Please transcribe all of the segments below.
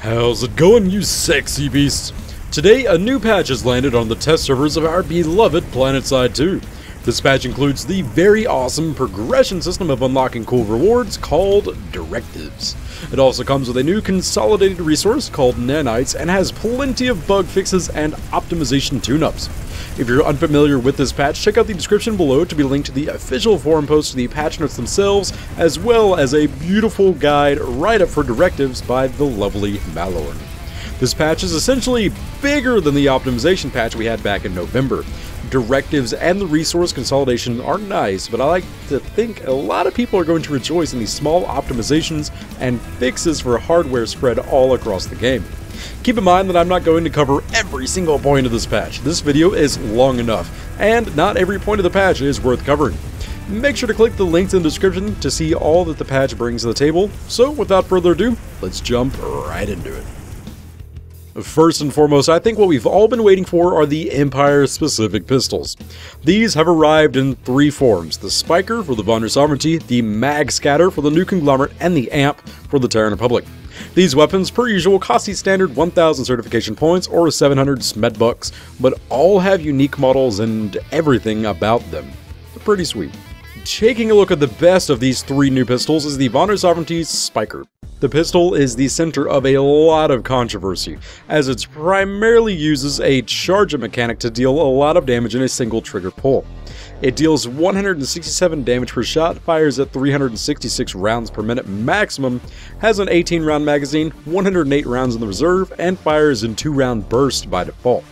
How's it going, you sexy beasts? Today, a new patch has landed on the test servers of our beloved PlanetSide 2. This patch includes the very awesome progression system of unlocking cool rewards called Directives. It also comes with a new consolidated resource called Nanites and has plenty of bug fixes and optimization tune-ups. If you're unfamiliar with this patch, check out the description below to be linked to the official forum post to the patch notes themselves, as well as a beautiful guide right up for directives by the lovely Malorn. This patch is essentially bigger than the optimization patch we had back in November. Directives and the resource consolidation are nice, but I like to think a lot of people are going to rejoice in these small optimizations and fixes for hardware spread all across the game. Keep in mind that I'm not going to cover every single point of this patch. This video is long enough, and not every point of the patch is worth covering. Make sure to click the links in the description to see all that the patch brings to the table. So without further ado, let's jump right into it. First and foremost, I think what we've all been waiting for are the Empire-specific pistols. These have arrived in three forms, the Spiker for the Vanu Sovereignty, the Mag Scatter for the New Conglomerate, and the Amp for the Terran Republic. These weapons, per usual, cost the standard 1000 certification points or 700 smed bucks, but all have unique models and everything about them. They're Pretty sweet. Taking a look at the best of these three new pistols is the Vanu Sovereignty's Spiker. The pistol is the center of a lot of controversy, as it primarily uses a charge mechanic to deal a lot of damage in a single trigger pull. It deals 167 damage per shot, fires at 366 rounds per minute maximum, has an 18 round magazine, 108 rounds in the reserve, and fires in 2 round bursts by default.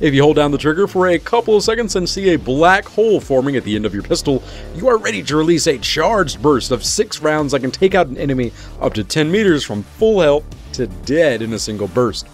If you hold down the trigger for a couple of seconds and see a black hole forming at the end of your pistol, you are ready to release a charged burst of 6 rounds that can take out an enemy up to 10 meters from full health to dead in a single burst.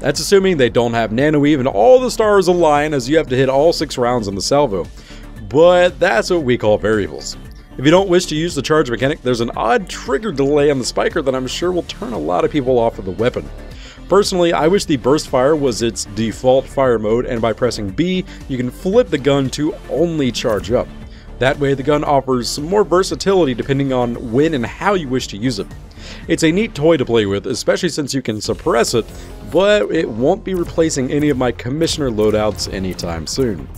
That's assuming they don't have nanoweave and all the stars align as you have to hit all 6 rounds on the salvo. But that's what we call variables. If you don't wish to use the charge mechanic, there's an odd trigger delay on the spiker that I'm sure will turn a lot of people off of the weapon. Personally, I wish the burst fire was its default fire mode and by pressing B, you can flip the gun to only charge up. That way the gun offers some more versatility depending on when and how you wish to use it. It's a neat toy to play with, especially since you can suppress it, but it won't be replacing any of my Commissioner loadouts anytime soon.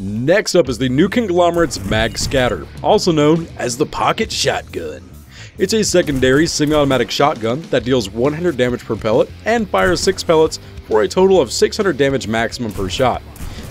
Next up is the new conglomerate's Mag Scatter, also known as the Pocket Shotgun. It's a secondary semi-automatic shotgun that deals 100 damage per pellet and fires 6 pellets for a total of 600 damage maximum per shot.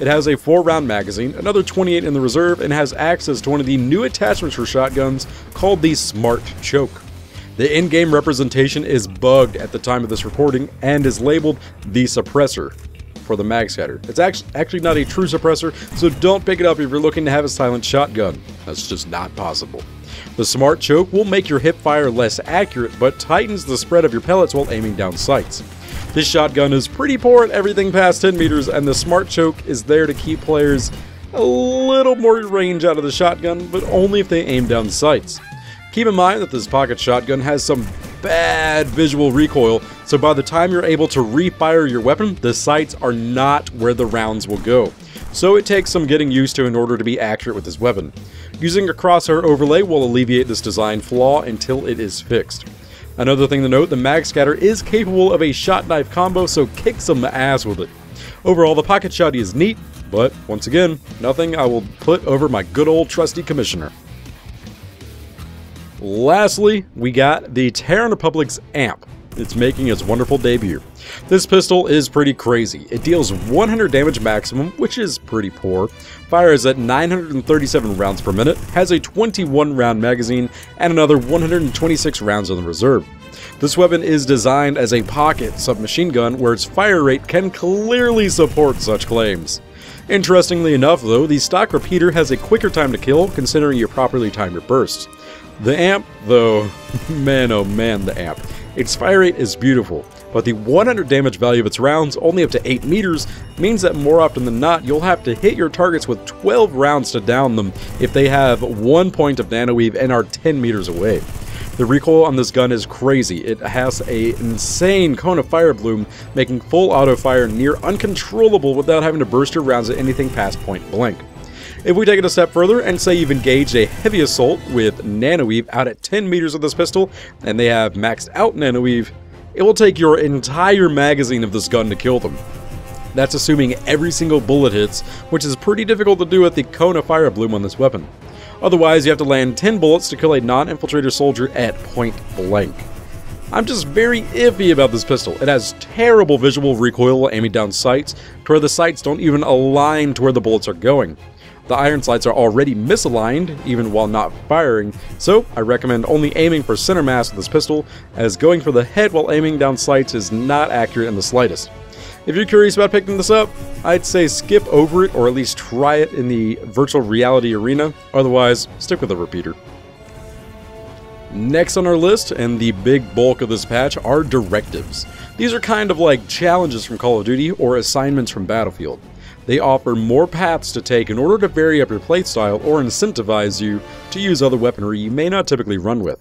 It has a 4 round magazine, another 28 in the reserve, and has access to one of the new attachments for shotguns called the Smart Choke. The in-game representation is bugged at the time of this recording and is labeled the Suppressor, for the mag scatter. It's actually not a true suppressor, so don't pick it up if you're looking to have a silent shotgun. That's just not possible. The Smart Choke will make your hip fire less accurate, but tightens the spread of your pellets while aiming down sights. This shotgun is pretty poor at everything past 10 meters, and the Smart Choke is there to keep players a little more range out of the shotgun, but only if they aim down sights. Keep in mind that this pocket shotgun has some bad visual recoil, so by the time you're able to refire your weapon, the sights are not where the rounds will go. So it takes some getting used to in order to be accurate with this weapon. Using a crosshair overlay will alleviate this design flaw until it is fixed. Another thing to note, the Mag Scatter is capable of a shot knife combo, so kick some ass with it. Overall, the pocket shotty is neat, but once again, nothing I will put over my good old trusty commissioner. Lastly, we got the Terran Republic's AMP. It's making its wonderful debut. This pistol is pretty crazy. It deals 100 damage maximum, which is pretty poor, fires at 937 rounds per minute, has a 21 round magazine, and another 126 rounds on the reserve. This weapon is designed as a pocket submachine gun where its fire rate can clearly support such claims. Interestingly enough though, the stock repeater has a quicker time to kill considering you properly time your bursts. The amp, though, man oh man, the amp. Its fire rate is beautiful, but the 100 damage value of its rounds, only up to 8 meters, means that more often than not, you'll have to hit your targets with 12 rounds to down them if they have 1 point of nanoweave and are 10 meters away. The recoil on this gun is crazy. It has a insane cone of fire bloom, making full auto fire near uncontrollable without having to burst your rounds at anything past point blank. If we take it a step further and say you've engaged a heavy assault with Nanoweave out at 10 meters of this pistol, and they have maxed out Nanoweave, it will take your entire magazine of this gun to kill them. That's assuming every single bullet hits, which is pretty difficult to do with the cone of fire bloom on this weapon. Otherwise, you have to land 10 bullets to kill a non-infiltrator soldier at point blank. I'm just very iffy about this pistol. It has terrible visual recoil aiming down sights, to where the sights don't even align to where the bullets are going. The iron sights are already misaligned, even while not firing, so I recommend only aiming for center mass with this pistol, as going for the head while aiming down sights is not accurate in the slightest. If you're curious about picking this up, I'd say skip over it or at least try it in the virtual reality arena, otherwise stick with the repeater. Next on our list, and the big bulk of this patch, are directives. These are kind of like challenges from Call of Duty or assignments from Battlefield. They offer more paths to take in order to vary up your playstyle or incentivize you to use other weaponry you may not typically run with.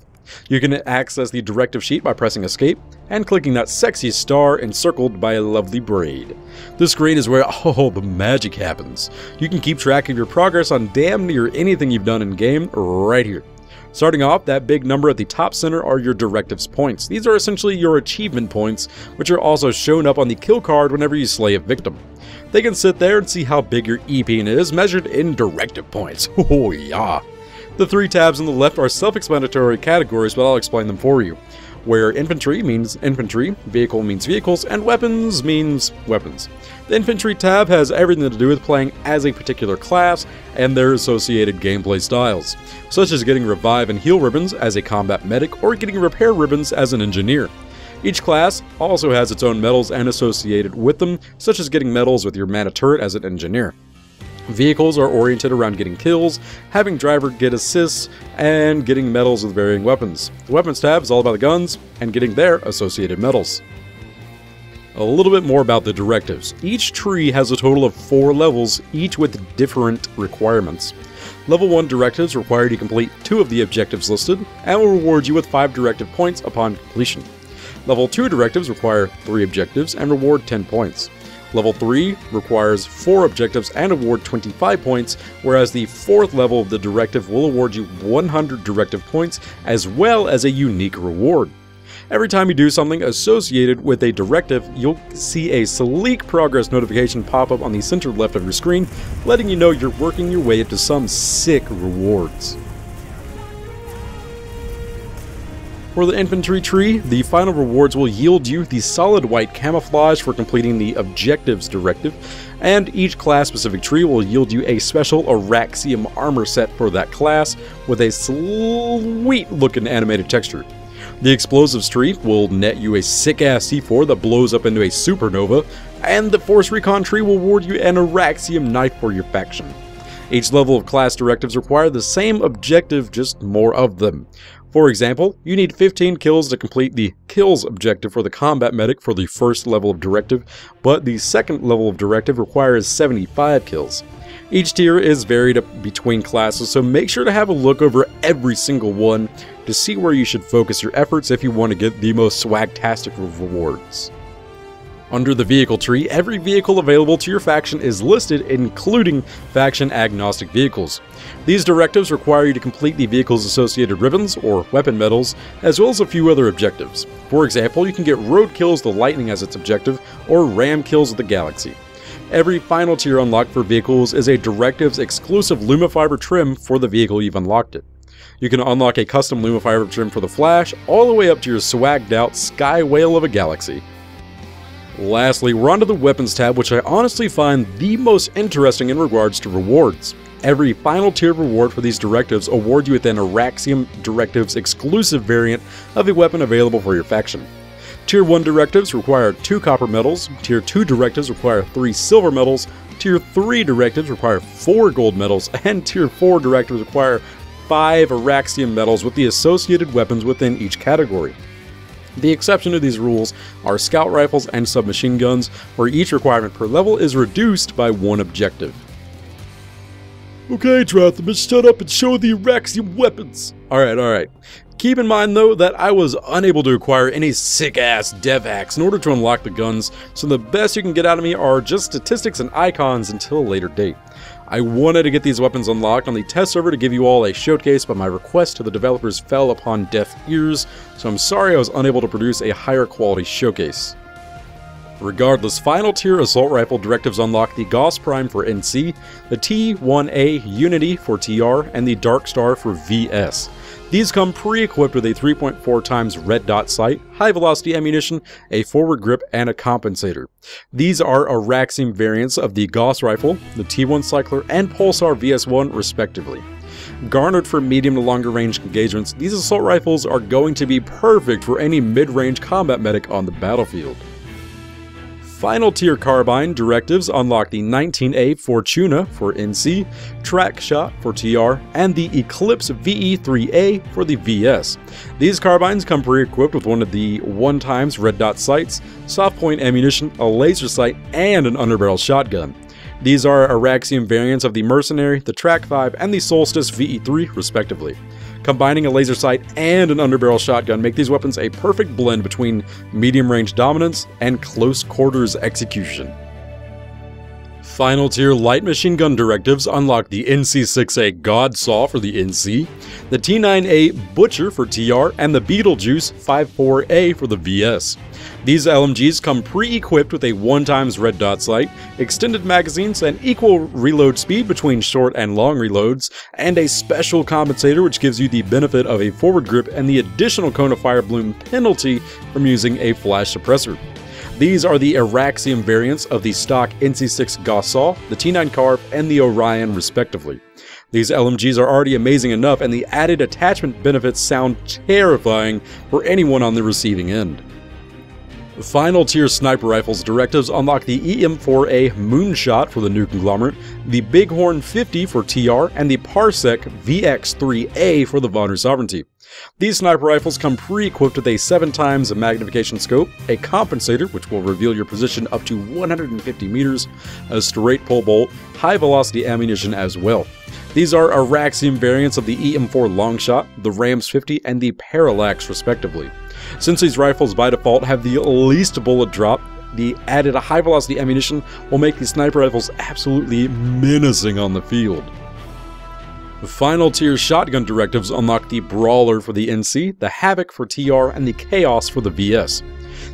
You can access the directive sheet by pressing escape and clicking that sexy star encircled by a lovely braid. This screen is where all the magic happens. You can keep track of your progress on damn near anything you've done in game right here. Starting off, that big number at the top center are your directives points. These are essentially your achievement points, which are also shown up on the kill card whenever you slay a victim. They can sit there and see how big your EPN is, measured in directive points. Oh yeah. The three tabs on the left are self-explanatory categories, but I'll explain them for you. Where infantry means infantry, vehicle means vehicles, and weapons means weapons. The infantry tab has everything to do with playing as a particular class and their associated gameplay styles, such as getting revive and heal ribbons as a combat medic or getting repair ribbons as an engineer. Each class also has its own medals and associated with them, such as getting medals with your mana turret as an engineer. Vehicles are oriented around getting kills, having driver get assists, and getting medals with varying weapons. The weapons tab is all about the guns and getting their associated medals. A little bit more about the directives. Each tree has a total of four levels, each with different requirements. Level 1 directives require you to complete two of the objectives listed, and will reward you with 5 directive points upon completion. Level 2 directives require 3 objectives and reward 10 points. Level 3 requires 4 objectives and award 25 points, whereas the 4th level of the directive will award you 100 directive points as well as a unique reward. Every time you do something associated with a directive, you'll see a sleek progress notification pop up on the center left of your screen, letting you know you're working your way up to some sick rewards. For the infantry tree, the final rewards will yield you the solid white camouflage for completing the objectives directive, and each class specific tree will yield you a special Auraxium armor set for that class with a sweet looking animated texture. The explosives tree will net you a sick ass C4 that blows up into a supernova, and the force recon tree will award you an Auraxium knife for your faction. Each level of class directives require the same objective, just more of them. For example, you need 15 kills to complete the kills objective for the combat medic for the first level of directive, but the second level of directive requires 75 kills. Each tier is varied between classes, so make sure to have a look over every single one to see where you should focus your efforts if you want to get the most swagtastic rewards. Under the vehicle tree, every vehicle available to your faction is listed, including faction agnostic vehicles. These directives require you to complete the vehicle's associated ribbons, or weapon medals, as well as a few other objectives. For example, you can get Road Kills the Lightning as its objective, or Ram Kills of the Galaxy. Every final tier unlocked for vehicles is a directives exclusive Lumifiber trim for the vehicle you've unlocked it. You can unlock a custom Lumifiber trim for the Flash, all the way up to your swagged out Sky Whale of a Galaxy. Lastly, we're onto the weapons tab, which I honestly find the most interesting in regards to rewards. Every final tier reward for these directives awards you with an Auraxium Directives exclusive variant of a weapon available for your faction. Tier 1 directives require 2 copper medals, Tier 2 directives require 3 silver medals, Tier 3 directives require 4 gold medals, and Tier 4 directives require 5 Auraxium medals with the associated weapons within each category. The exception to these rules are scout rifles and submachine guns, where each requirement per level is reduced by one objective. Okay, Drathamus, shut up and show the Auraxium weapons. Alright, alright. Keep in mind though that I was unable to acquire any sick ass dev hacks in order to unlock the guns, so the best you can get out of me are just statistics and icons until a later date. I wanted to get these weapons unlocked on the test server to give you all a showcase, but my request to the developers fell upon deaf ears, so I'm sorry I was unable to produce a higher quality showcase. Regardless, final tier assault rifle directives unlock the Gauss Prime for NC, the T1A Unity for TR, and the Dark Star for VS. These come pre-equipped with a 3.4 times red dot sight, high velocity ammunition, a forward grip, and a compensator. These are Auraxium variants of the Gauss rifle, the T1 Cycler, and Pulsar VS1 respectively. Garnered for medium to longer range engagements, these assault rifles are going to be perfect for any mid-range combat medic on the battlefield. Final tier carbine directives unlock the 19A Fortuna for NC, TRAC-Shot for TR, and the Eclipse VE3A for the VS. These carbines come pre-equipped with one of the 1 times red dot sights, soft point ammunition, a laser sight, and an underbarrel shotgun. These are Auraxium variants of the Mercenary, the TRAC-5, and the Solstice VE3 respectively. Combining a laser sight and an underbarrel shotgun make these weapons a perfect blend between medium range dominance and close quarters execution. Final tier light machine gun directives unlock the NC6A GODSAW for the NC, the T9A Butcher for TR, and the Betelgeuse 54A for the VS. These LMGs come pre-equipped with a 1 times red dot sight, extended magazines, and equal reload speed between short and long reloads, and a special compensator which gives you the benefit of a forward grip and the additional cone of fire bloom penalty from using a flash suppressor. These are the Auraxium variants of the stock NC6 Gauss Saw, the T9 Carv, and the Orion respectively. These LMGs are already amazing enough and the added attachment benefits sound terrifying for anyone on the receiving end. Final tier sniper rifles directives unlock the EM4A Moonshot for the new conglomerate, the Bighorn 50 for TR, and the Parsec VX3A for the Vanu Sovereignty. These sniper rifles come pre-equipped with a 7 times magnification scope, a compensator which will reveal your position up to 150 meters, a straight pull bolt, high velocity ammunition as well. These are Auraxium variants of the EM4 Longshot, the Rams 50, and the Parallax respectively. Since these rifles by default have the least bullet drop, the added high velocity ammunition will make these sniper rifles absolutely menacing on the field. The final tier shotgun directives unlock the Brawler for the NC, the Havoc for TR, and the Chaos for the VS.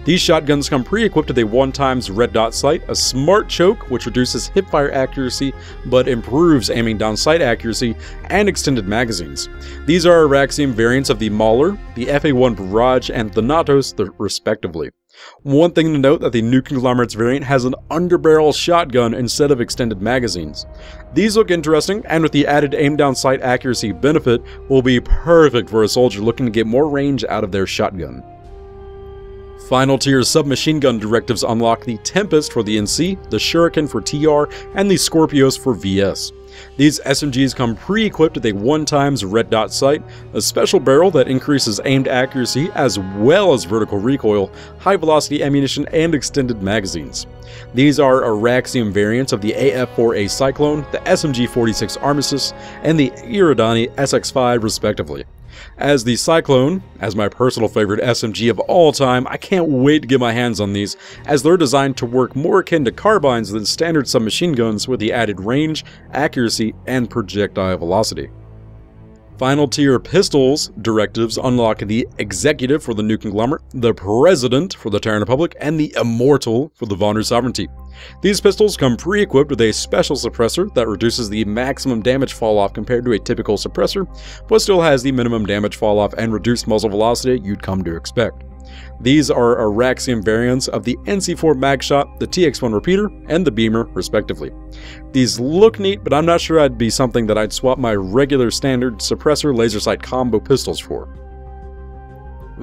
These shotguns come pre-equipped with a 1 times red dot sight, a smart choke which reduces hipfire accuracy but improves aiming down sight accuracy, and extended magazines. These are Auraxium variants of the Mauler, the FA1 Barrage, and the Natos respectively. One thing to note that the New Conglomerates variant has an underbarrel shotgun instead of extended magazines. These look interesting, and with the added aim down sight accuracy benefit, will be perfect for a soldier looking to get more range out of their shotgun. Final tier submachine gun directives unlock the Tempest for the NC, the Shuriken for TR, and the Skorpios for VS. These SMGs come pre-equipped with a 1 times red dot sight, a special barrel that increases aimed accuracy as well as vertical recoil, high velocity ammunition, and extended magazines. These are Auraxium variants of the AF-4A Cyclone, the SMG-46 Armistice, and the Eridani SX-5 respectively. As the Cyclone, as my personal favorite SMG of all time, I can't wait to get my hands on these, as they're designed to work more akin to carbines than standard submachine guns with the added range, accuracy, and projectile velocity. Final tier pistols directives unlock the Executive for the New Conglomerate, the President for the Terran Republic, and the Immortal for the Vanu Sovereignty. These pistols come pre-equipped with a special suppressor that reduces the maximum damage falloff compared to a typical suppressor, but still has the minimum damage falloff and reduced muzzle velocity you'd come to expect. These are Auraxium variants of the NC4 Magshot, the TX1 Repeater, and the Beamer, respectively. These look neat, but I'm not sure I'd be something that I'd swap my regular standard suppressor laser sight combo pistols for.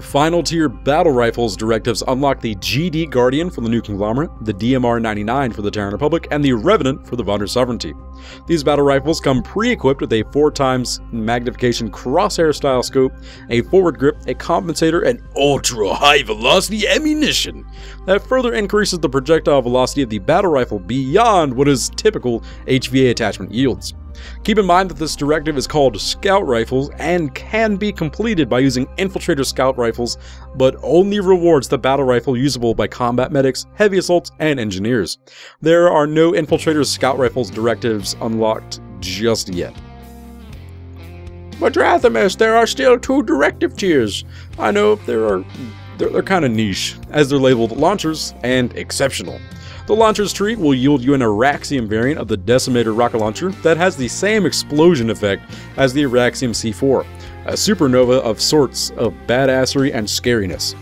Final tier battle rifles directives unlock the GD Guardian for the New Conglomerate, the DMR 99 for the Terran Republic, and the Revenant for the Vanu Sovereignty. These battle rifles come pre-equipped with a 4 times magnification crosshair style scope, a forward grip, a compensator, and ultra high velocity ammunition that further increases the projectile velocity of the battle rifle beyond what is typical HVA attachment yields. Keep in mind that this directive is called Scout Rifles and can be completed by using Infiltrator Scout Rifles, but only rewards the battle rifle usable by combat medics, heavy assaults, and engineers. There are no Infiltrator Scout Rifles directives unlocked just yet. But Drathamus, there are still two directive tiers. I know there are they're, they're kind of niche, as they're labeled launchers and exceptional. The launcher's tree will yield you an Auraxium variant of the Decimator rocket launcher that has the same explosion effect as the Auraxium C4, a supernova of sorts of badassery and scariness.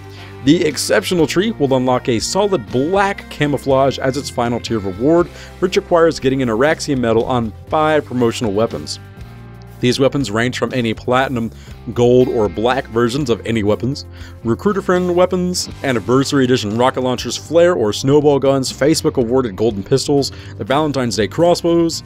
The exceptional tree will unlock a solid black camouflage as its final tier reward, which requires getting an Auraxium medal on 5 promotional weapons. These weapons range from any platinum, gold, or black versions of any weapons, recruiter friend weapons, anniversary edition rocket launchers, flare or snowball guns, Facebook awarded golden pistols, the Valentine's Day crossbows,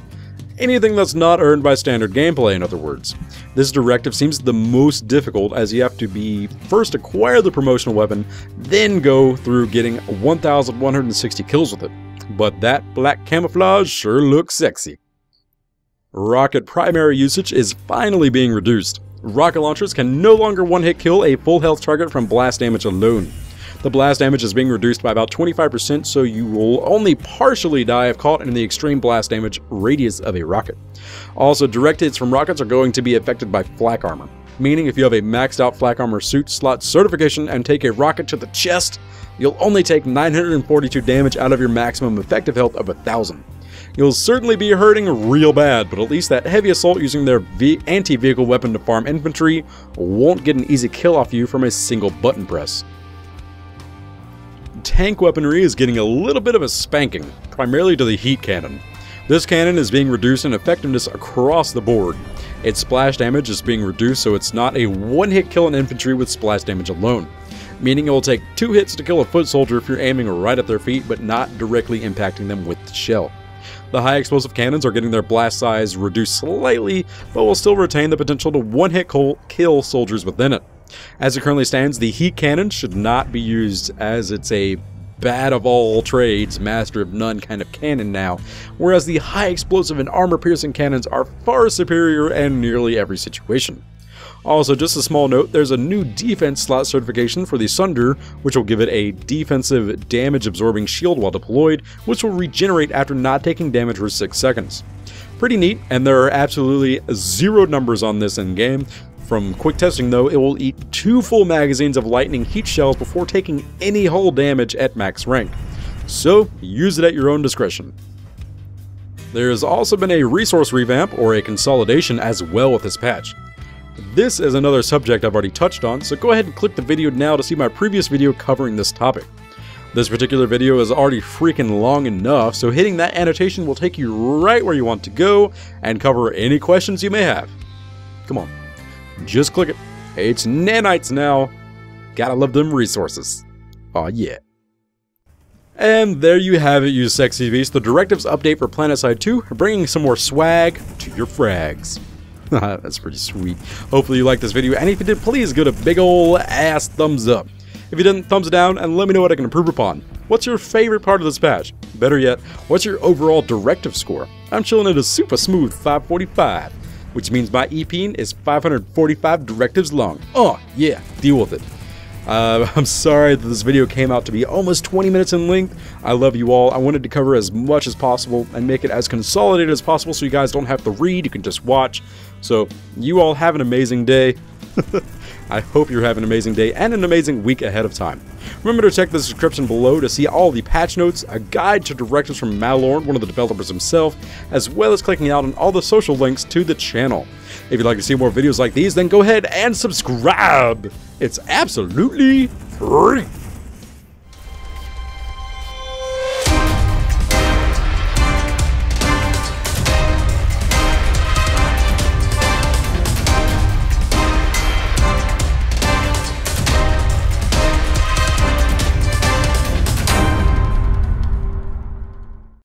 anything that's not earned by standard gameplay in other words. This directive seems the most difficult as you have to be first acquire the promotional weapon, then go through getting 1160 kills with it. But that black camouflage sure looks sexy. Rocket primary usage is finally being reduced. Rocket launchers can no longer one-hit kill a full health target from blast damage alone. The blast damage is being reduced by about 25% so you will only partially die if caught in the extreme blast damage radius of a rocket. Also, direct hits from rockets are going to be affected by flak armor, meaning if you have a maxed out flak armor suit slot certification and take a rocket to the chest, you'll only take 942 damage out of your maximum effective health of 1000. You'll certainly be hurting real bad, but at least that heavy assault using their anti-vehicle weapon to farm infantry won't get an easy kill off you from a single button press. Tank weaponry is getting a little bit of a spanking, primarily to the heat cannon. This cannon is being reduced in effectiveness across the board. Its splash damage is being reduced so it's not a one-hit kill in infantry with splash damage alone, meaning it will take two hits to kill a foot soldier if you're aiming right at their feet but not directly impacting them with the shell. The high explosive cannons are getting their blast size reduced slightly, but will still retain the potential to one-hit kill soldiers within it. As it currently stands, the heat cannon should not be used as it's a bad of all trades, master of none kind of cannon now, whereas the high explosive and armor piercing cannons are far superior in nearly every situation. Also, just a small note, there's a new defense slot certification for the Sunder, which will give it a defensive damage absorbing shield while deployed, which will regenerate after not taking damage for 6 seconds. Pretty neat, and there are absolutely zero numbers on this in game. From quick testing though, it will eat two full magazines of lightning heat shells before taking any hull damage at max rank. So, use it at your own discretion. There has also been a resource revamp or a consolidation as well with this patch. This is another subject I've already touched on, so go ahead and click the video now to see my previous video covering this topic. This particular video is already freaking long enough, so hitting that annotation will take you right where you want to go and cover any questions you may have. Come on, just click it. It's nanites now. Gotta love them resources. Aw, yeah. And there you have it, you sexy beast. The directives update for PlanetSide 2 bringing some more swag to your frags. That's pretty sweet. Hopefully you liked this video, and if you did, please give it a big ol' ass thumbs up. If you didn't, thumbs down, and let me know what I can improve upon. What's your favorite part of this patch? Better yet, what's your overall directive score? I'm chilling at a super smooth 545, which means my EPing is 545 directives long. Oh, yeah, deal with it. Uh, I'm sorry that this video came out to be almost 20 minutes in length. I love you all. I wanted to cover as much as possible and make it as consolidated as possible so you guys don't have to read, you can just watch. So, you all have an amazing day. I hope you're having an amazing day and an amazing week ahead of time. Remember to check the description below to see all the patch notes, a guide to directives from Malorn, one of the developers himself, as well as clicking out on all the social links to the channel. If you'd like to see more videos like these, then go ahead and subscribe. It's absolutely free.